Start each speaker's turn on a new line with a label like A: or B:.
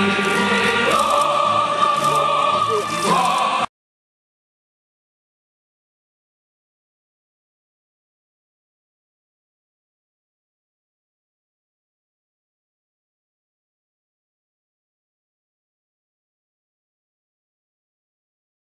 A: Amen.